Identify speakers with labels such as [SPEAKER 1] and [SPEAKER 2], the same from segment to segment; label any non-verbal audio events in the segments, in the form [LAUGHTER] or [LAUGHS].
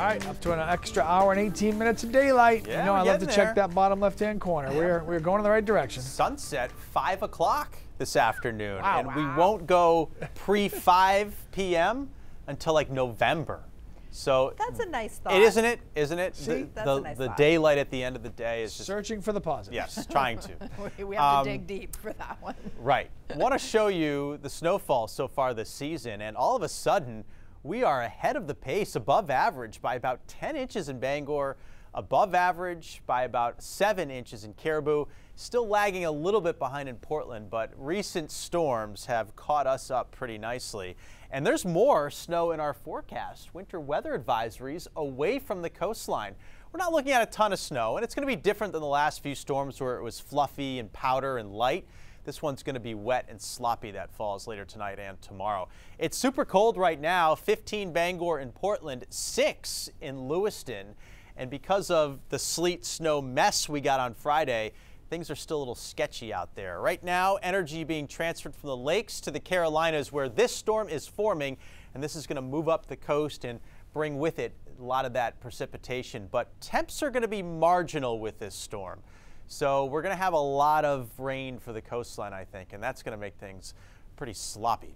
[SPEAKER 1] All right, up to an extra hour and 18 minutes of daylight.
[SPEAKER 2] Yeah,
[SPEAKER 1] you know, I love to
[SPEAKER 2] getting
[SPEAKER 1] check that bottom left-hand corner. We're we're going in the right direction.
[SPEAKER 2] Sunset 5 o'clock this afternoon.
[SPEAKER 1] Wow,
[SPEAKER 2] and we won't go pre [LAUGHS] 5 p.m. until like November. So
[SPEAKER 3] That's a nice thought.
[SPEAKER 2] it isn't it? Isn't it?
[SPEAKER 1] See?
[SPEAKER 2] the
[SPEAKER 3] That's
[SPEAKER 2] the,
[SPEAKER 3] a nice
[SPEAKER 2] the daylight at the end of the day is just
[SPEAKER 1] Searching for the positive.
[SPEAKER 2] yes, trying to. [LAUGHS]
[SPEAKER 3] We- We have
[SPEAKER 2] Um,
[SPEAKER 3] to dig deep for that one.
[SPEAKER 2] Right. Want to show you the snowfall so far this season, and all of a sudden, we are ahead of the pace, above average by about 10 inches in Bangor, above average by about 7 inches in Caribou, still lagging a little bit behind in Portland, but recent storms have caught us up pretty nicely. And there's more snow in our forecast. Winter weather advisories away from the coastline. We're not looking at a ton of snow, and it's going to be different than the last few storms where it was fluffy and powder and light. This one's going to be wet and sloppy that falls later tonight and tomorrow. It's super cold right now 15 Bangor in Portland, 6 in Lewiston. And because of the sleet snow mess we got on Friday, things are still a little sketchy out there. Right now, energy being transferred from the lakes to the Carolinas where this storm is forming, and this is going to move up the coast and bring with it a lot of that precipitation. But temps are going to be marginal with this storm. So we're going to have a lot of rain for the coastline, I think, and that's going to make things pretty sloppy.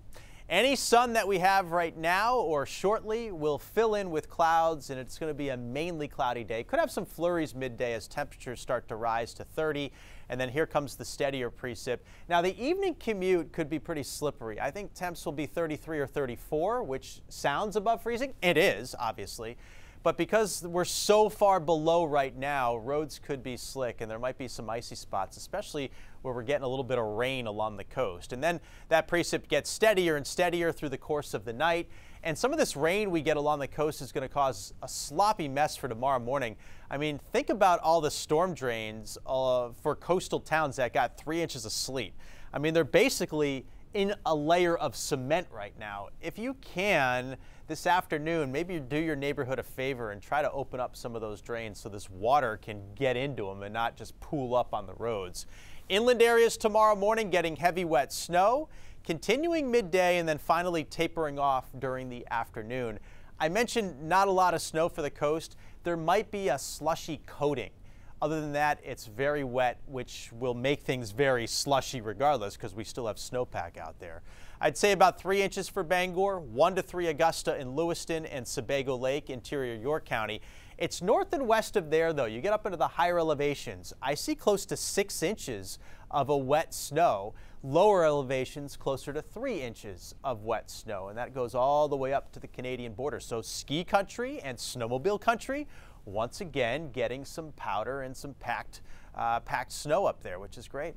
[SPEAKER 2] Any sun that we have right now or shortly will fill in with clouds, and it's going to be a mainly cloudy day. Could have some flurries midday as temperatures start to rise to 30, and then here comes the steadier precip. Now, the evening commute could be pretty slippery. I think temps will be 33 or 34, which sounds above freezing. It is, obviously. But because we're so far below right now, roads could be slick and there might be some icy spots, especially where we're getting a little bit of rain along the coast. And then that precip gets steadier and steadier through the course of the night. And some of this rain we get along the coast is going to cause a sloppy mess for tomorrow morning. I mean, think about all the storm drains uh, for coastal towns that got three inches of sleet. I mean, they're basically in a layer of cement right now. If you can, this afternoon, maybe do your neighborhood a favor and try to open up some of those drains so this water can get into them and not just pool up on the roads. Inland areas tomorrow morning getting heavy wet snow, continuing midday and then finally tapering off during the afternoon. I mentioned not a lot of snow for the coast. There might be a slushy coating. Other than that, it's very wet, which will make things very slushy regardless because we still have snowpack out there. I'd say about three inches for Bangor, one to three Augusta in Lewiston and Sebago Lake, interior York County. It's north and west of there, though. You get up into the higher elevations. I see close to six inches of a wet snow. Lower elevations closer to three inches of wet snow, and that goes all the way up to the Canadian border. So ski country and snowmobile country, once again getting some powder and some packed, uh, packed snow up there, which is great.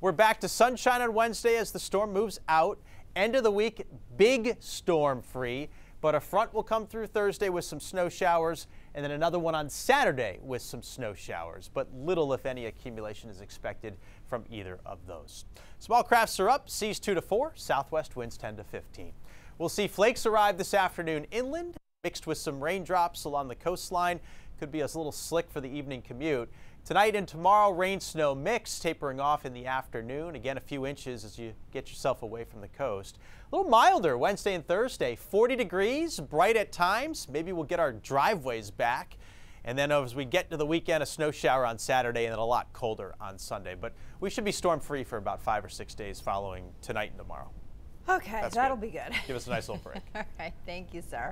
[SPEAKER 2] We're back to sunshine on Wednesday as the storm moves out. End of the week, big storm free, but a front will come through Thursday with some snow showers, and then another one on Saturday with some snow showers. But little, if any, accumulation is expected from either of those. Small crafts are up, seas 2 to 4, southwest winds 10 to 15. We'll see flakes arrive this afternoon inland, mixed with some raindrops along the coastline. Could be a little slick for the evening commute. Tonight and tomorrow, rain snow mix tapering off in the afternoon. Again, a few inches as you get yourself away from the coast. A little milder Wednesday and Thursday, 40 degrees, bright at times. Maybe we'll get our driveways back. And then as we get to the weekend, a snow shower on Saturday and then a lot colder on Sunday. But we should be storm free for about five or six days following tonight and tomorrow.
[SPEAKER 3] Okay,
[SPEAKER 2] That's
[SPEAKER 3] that'll
[SPEAKER 2] good.
[SPEAKER 3] be good.
[SPEAKER 2] Give us a nice little break. [LAUGHS]
[SPEAKER 3] All right, thank you, sir.